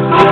Oh.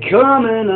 Coming